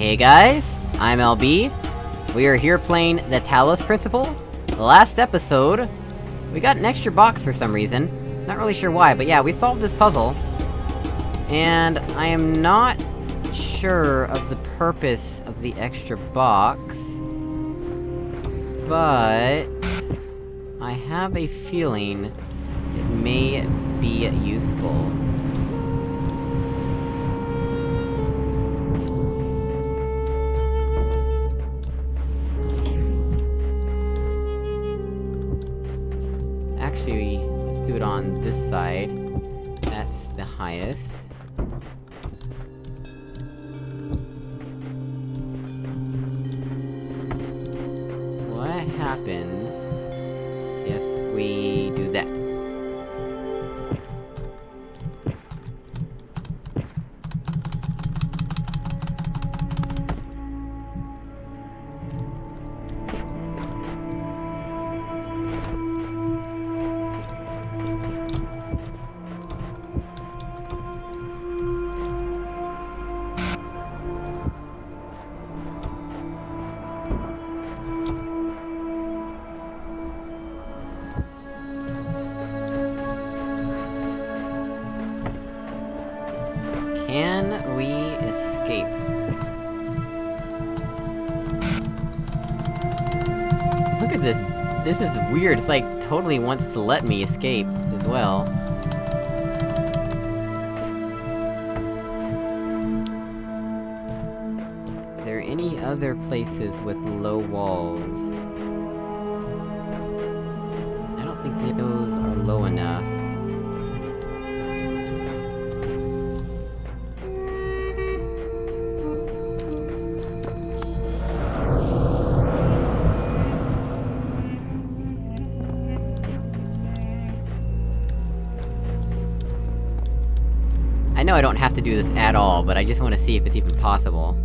Hey guys, I'm LB. We are here playing the Talos Principle. The last episode, we got an extra box for some reason. Not really sure why, but yeah, we solved this puzzle. And I am not sure of the purpose of the extra box. But... I have a feeling it may be useful. On this side. That's the highest. What happens Can we escape? Look at this. This is weird. It's like, totally wants to let me escape, as well. Is there any other places with low walls? Know I don't have to do this at all, but I just want to see if it's even possible.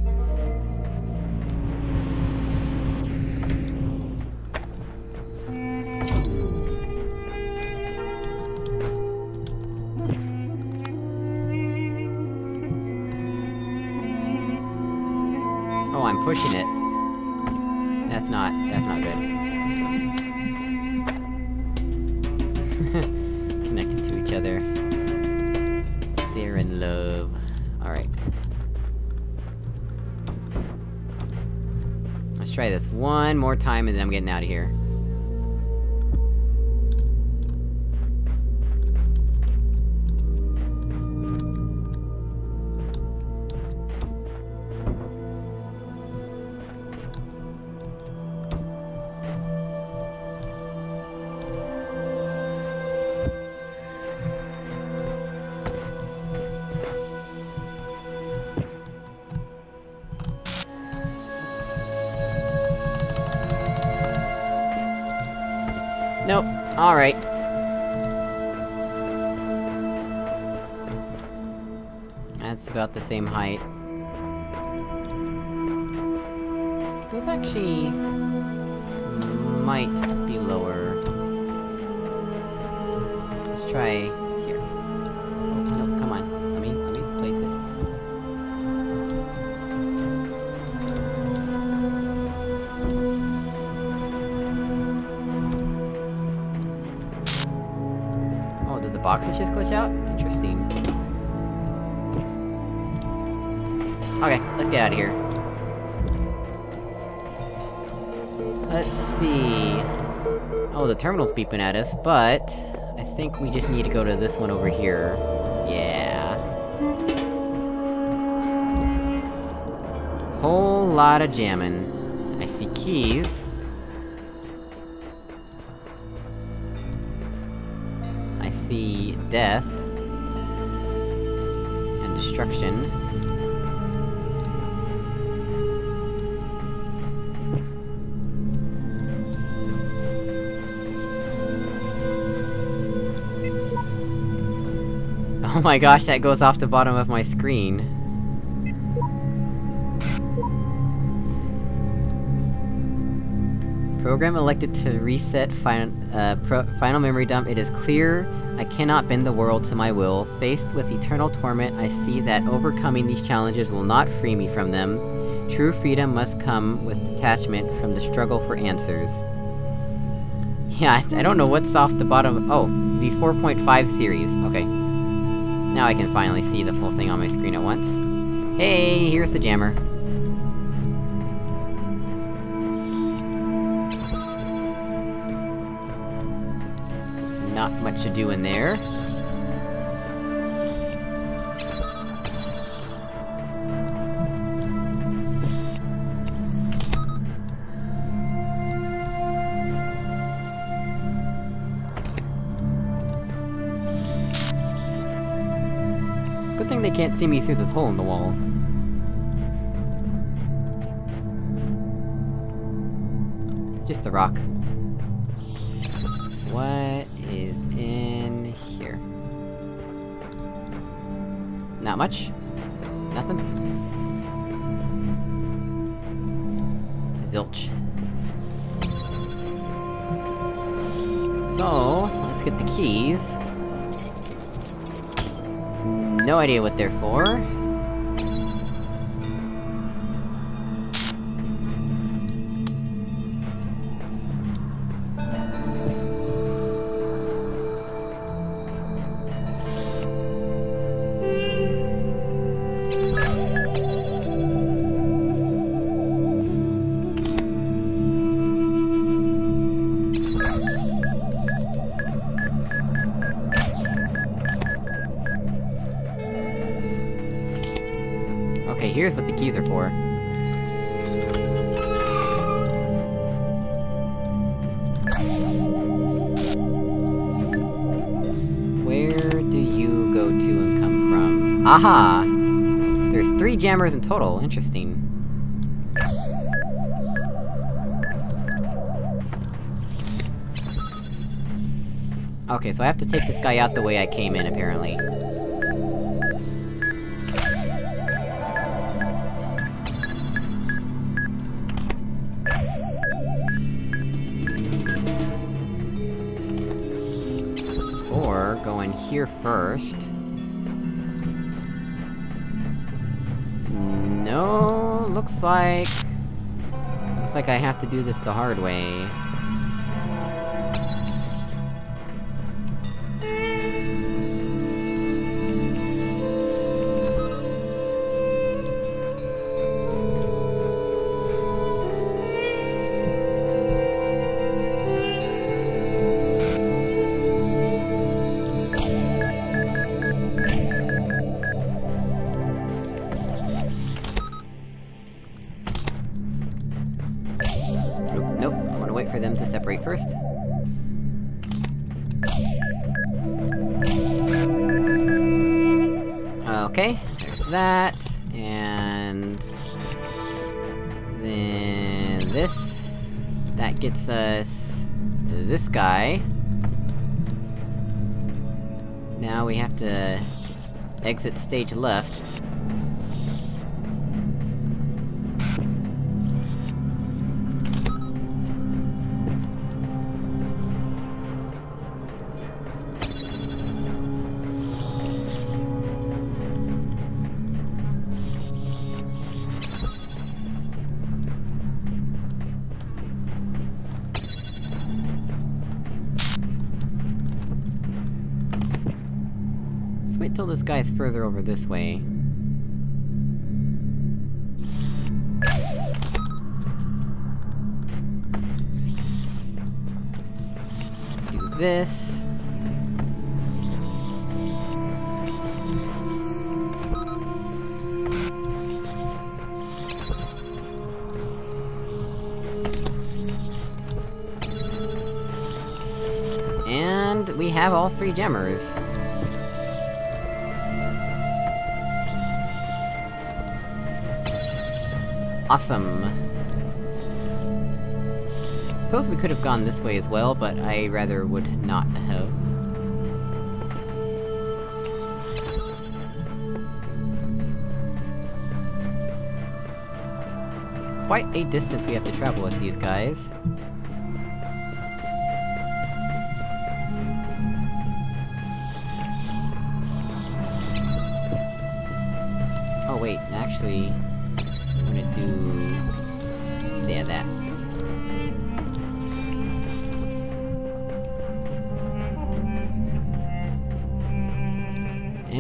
Let's try this one more time and then I'm getting out of here. The same height. Those actually... might be lower. Let's try... here. Oh, no, come on. Let me- let me place it. Oh, did the boxes just glitch out? Interesting. Okay, let's get out of here. Let's see... Oh, the terminal's beeping at us, but... I think we just need to go to this one over here. Yeah. Whole lot of jamming. I see keys. I see death. And destruction. Oh my gosh, that goes off the bottom of my screen. Program elected to reset fin uh, final memory dump. It is clear I cannot bend the world to my will. Faced with eternal torment, I see that overcoming these challenges will not free me from them. True freedom must come with detachment from the struggle for answers. Yeah, I, I don't know what's off the bottom- oh, the 4.5 series, okay. Now I can finally see the full thing on my screen at once. Hey, here's the jammer. Not much to do in there. They can't see me through this hole in the wall. Just a rock. What is in here? Not much? Nothing? Zilch. So, let's get the keys. No idea what they're for. Aha! There's three jammers in total, interesting. Okay, so I have to take this guy out the way I came in, apparently. Or, go in here first. No, looks like... Looks like I have to do this the hard way. This guy. Now we have to... exit stage left. Guy's further over this way. Do this. And we have all three jammers. Awesome. Suppose we could have gone this way as well, but I rather would not have. Quite a distance we have to travel with these guys. Oh wait, actually...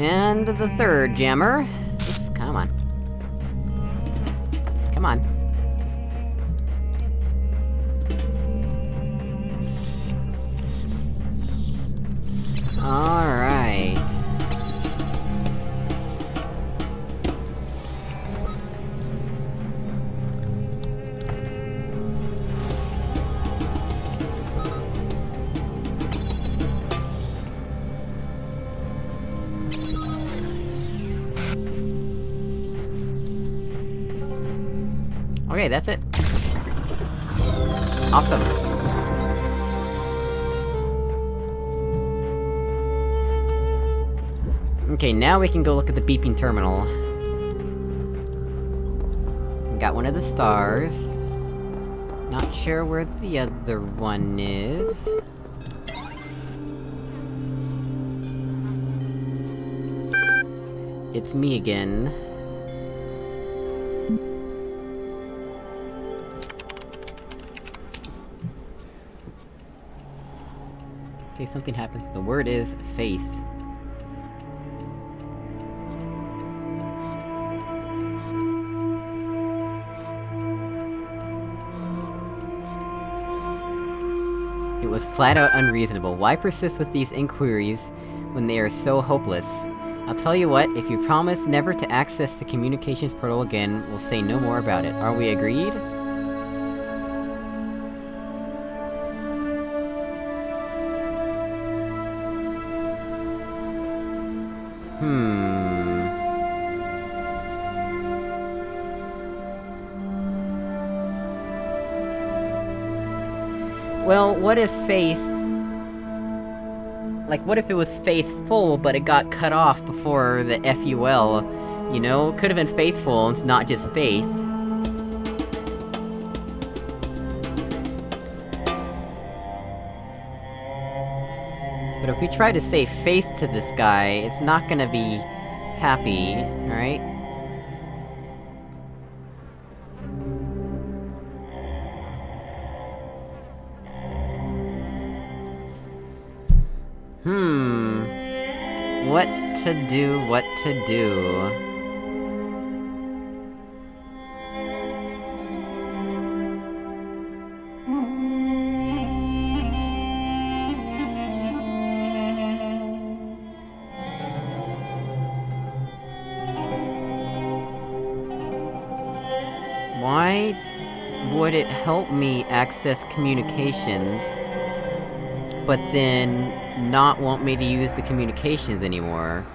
And the third jammer. Now we can go look at the beeping terminal. Got one of the stars. Not sure where the other one is. It's me again. Okay, something happens. The word is faith. Flat out unreasonable. Why persist with these inquiries when they are so hopeless? I'll tell you what, if you promise never to access the communications portal again, we'll say no more about it. Are we agreed? Hmm... Well, what if Faith... Like, what if it was faithful, but it got cut off before the FUL? You know? Could've been faithful, and not just faith. But if we try to say faith to this guy, it's not gonna be... happy, alright? What to do, what to do... Why would it help me access communications, but then not want me to use the communications anymore?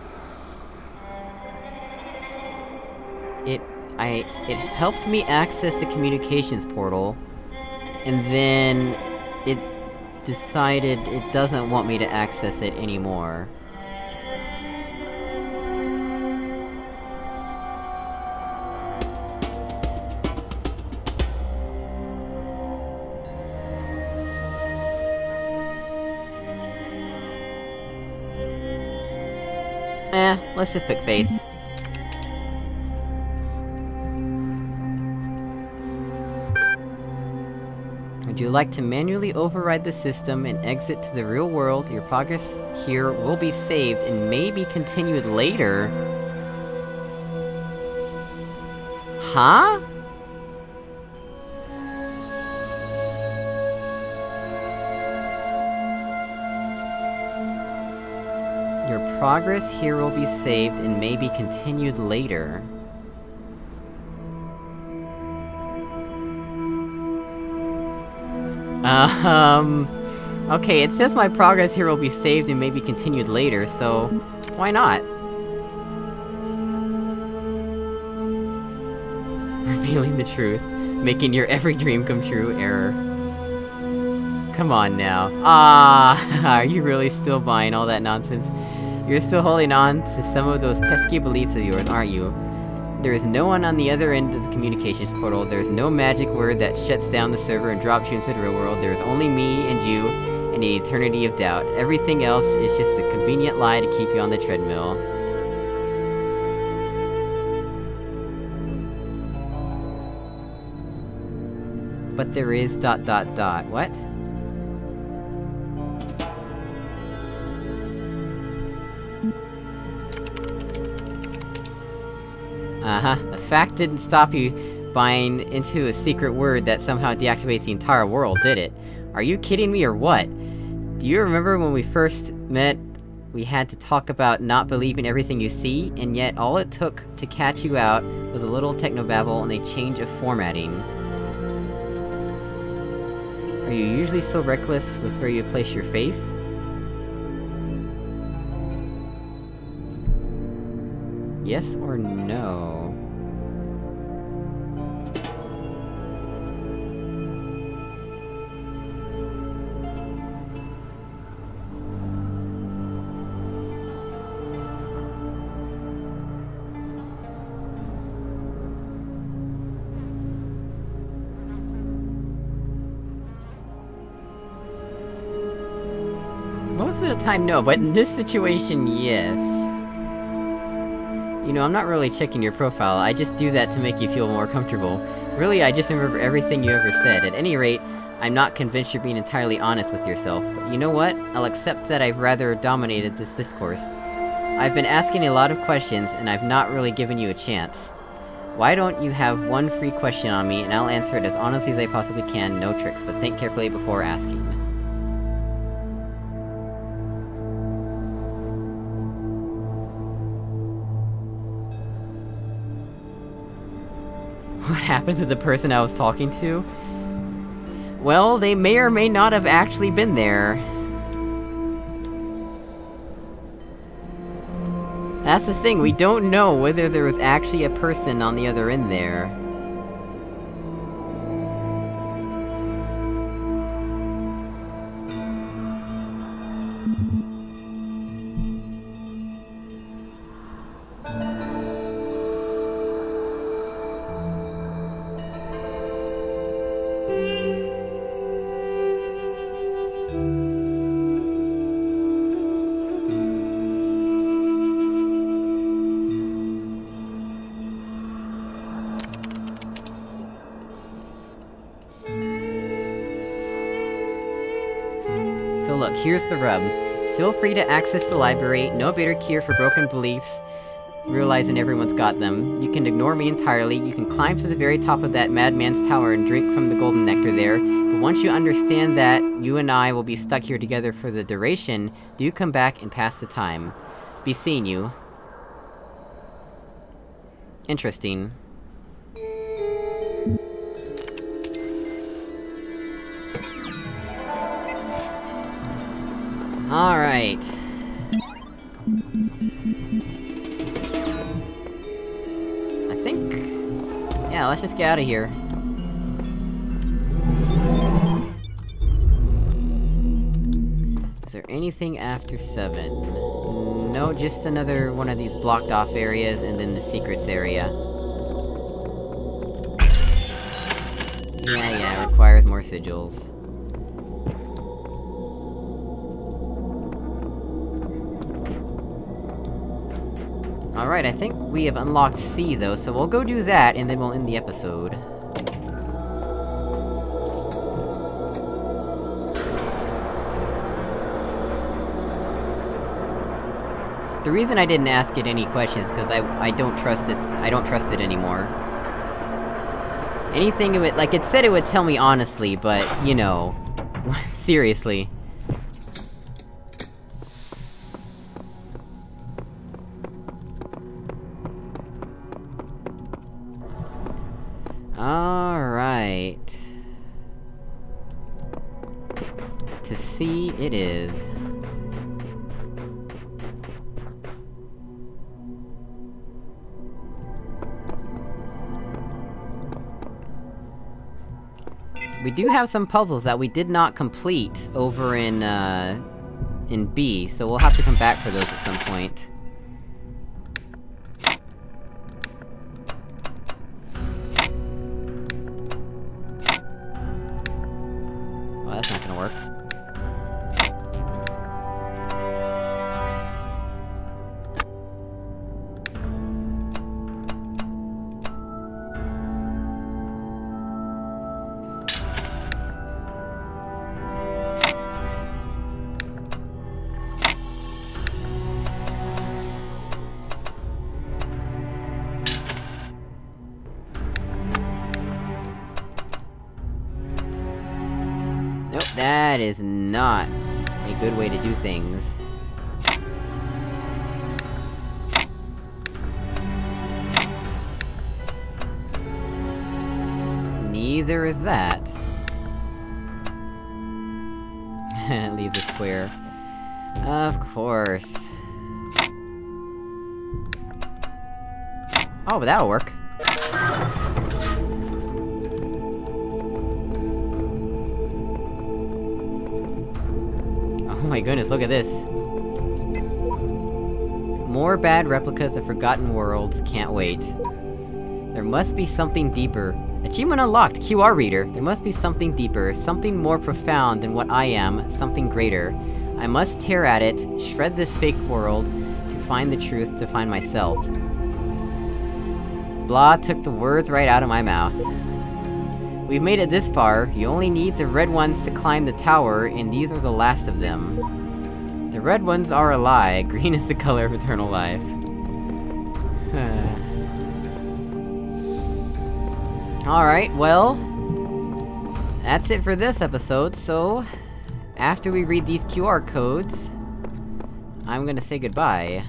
It... I... it helped me access the communications portal, and then... it decided it doesn't want me to access it anymore. Let's just pick Faith. Would you like to manually override the system and exit to the real world? Your progress here will be saved and may be continued later. Huh? Progress here will be saved and may be continued later. Um... Okay, it says my progress here will be saved and may be continued later, so... Why not? Revealing the truth. Making your every dream come true, error. Come on now. Ah, are you really still buying all that nonsense? You're still holding on to some of those pesky beliefs of yours, aren't you? There is no one on the other end of the communications portal, there is no magic word that shuts down the server and drops you into the real world, there is only me and you, and an eternity of doubt. Everything else is just a convenient lie to keep you on the treadmill. But there is dot dot dot. What? Uh-huh. fact didn't stop you buying into a secret word that somehow deactivates the entire world, did it? Are you kidding me or what? Do you remember when we first met, we had to talk about not believing everything you see, and yet all it took to catch you out was a little technobabble and a change of formatting? Are you usually so reckless with where you place your faith? Yes or no? Time, no, but in this situation, yes. You know, I'm not really checking your profile, I just do that to make you feel more comfortable. Really, I just remember everything you ever said. At any rate, I'm not convinced you're being entirely honest with yourself. But you know what? I'll accept that I've rather dominated this discourse. I've been asking a lot of questions, and I've not really given you a chance. Why don't you have one free question on me, and I'll answer it as honestly as I possibly can, no tricks, but think carefully before asking. What happened to the person I was talking to? Well, they may or may not have actually been there. That's the thing, we don't know whether there was actually a person on the other end there. Look, here's the rub. Feel free to access the library, no better cure for broken beliefs, realizing everyone's got them. You can ignore me entirely, you can climb to the very top of that madman's tower and drink from the golden nectar there, but once you understand that you and I will be stuck here together for the duration, do come back and pass the time. Be seeing you. Interesting. Alright. I think... Yeah, let's just get out of here. Is there anything after 7? No, just another one of these blocked off areas, and then the secrets area. Yeah, yeah, requires more sigils. Alright, I think we have unlocked C, though, so we'll go do that, and then we'll end the episode. The reason I didn't ask it any questions is because I- I don't trust it- I don't trust it anymore. Anything it would- like, it said it would tell me honestly, but, you know... seriously. We do have some puzzles that we did not complete over in, uh... in B, so we'll have to come back for those at some point. That is not a good way to do things. Neither is that. Leave the square. Of course. Oh, but that'll work. Oh my goodness, look at this. More bad replicas of Forgotten Worlds, can't wait. There must be something deeper. Achievement unlocked, QR reader. There must be something deeper, something more profound than what I am, something greater. I must tear at it, shred this fake world, to find the truth, to find myself. Blah took the words right out of my mouth. We've made it this far, you only need the red ones to climb the tower, and these are the last of them. The red ones are a lie, green is the color of eternal life. Alright, well... That's it for this episode, so... After we read these QR codes... I'm gonna say goodbye.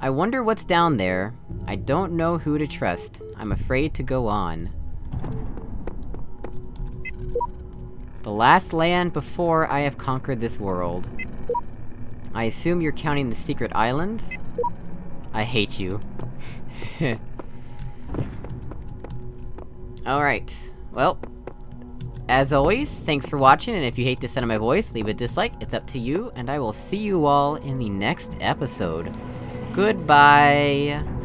I wonder what's down there. I don't know who to trust. I'm afraid to go on. The last land before I have conquered this world. I assume you're counting the secret islands? I hate you. Alright. Well, as always, thanks for watching, and if you hate the sound of my voice, leave a dislike, it's up to you, and I will see you all in the next episode. Goodbye!